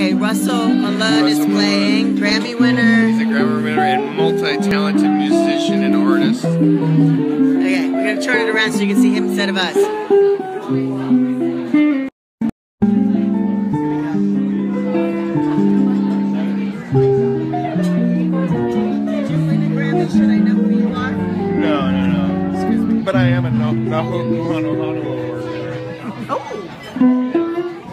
Okay, Russell Malone is Russell playing. Grammy winner. He's a Grammy winner and multi-talented musician and artist. Okay, we're gonna turn it around so you can see him instead of us. Did you win a Grammy? Should I know who you are? No, no, no. Excuse me. But I am a no, no, Hanohano award winner. Oh,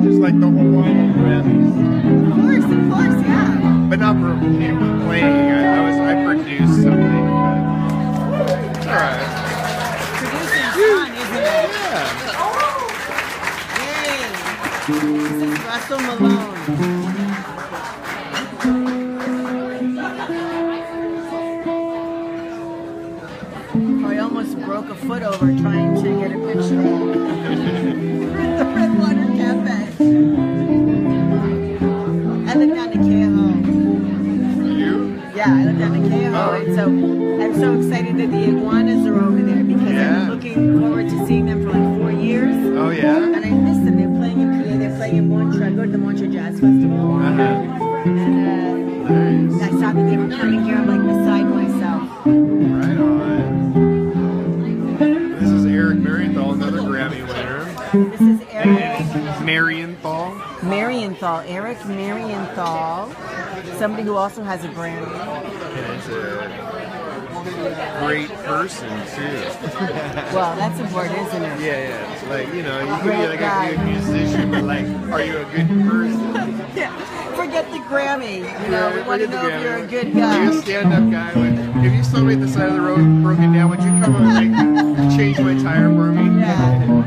Which is like the Hawaiian Grammys. of course, of course, yeah. But not for you know, playing. I, I was I produced something. But alright. Producing's fun, isn't it? Yeah. Oh. Yay! This is Russell Malone. I almost broke a foot over trying to get a picture and so I'm so excited that the iguanas are over there because I've been looking forward to seeing them for like four years. Oh yeah. And I miss them. They're playing in PA. They're playing in Montreux. I go to the Montreux Jazz Festival. Uh-huh. And Nice. uh, I saw that they were coming here. I'm like beside myself. Right on. This is Eric Marienthal, another Grammy winner. This is Eric Marienthal. Marienthal. Eric Marienthal. Somebody who also has a brand. And is a great person too. Well, that's important, isn't it? Yeah, yeah. It's like, you know, you can be like guy. a good musician, but like, are you a good person? Yeah. Forget the Grammy. You know, we want to know if you're a good guy. you guy. a stand-up guy? Like, if you saw me at the side of the road broken down, would you come and like change my tire for me?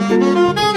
thank you.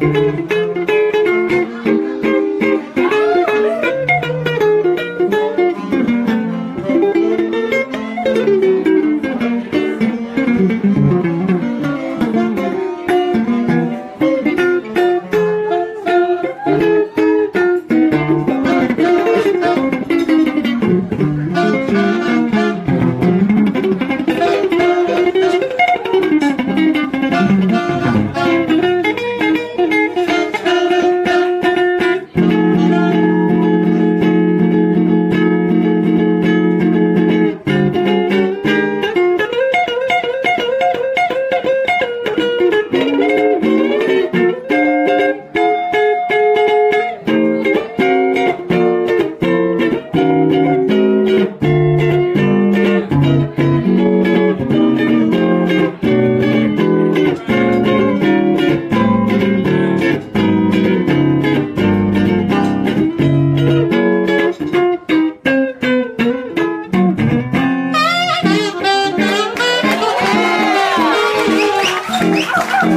Thank you.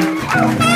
Oh,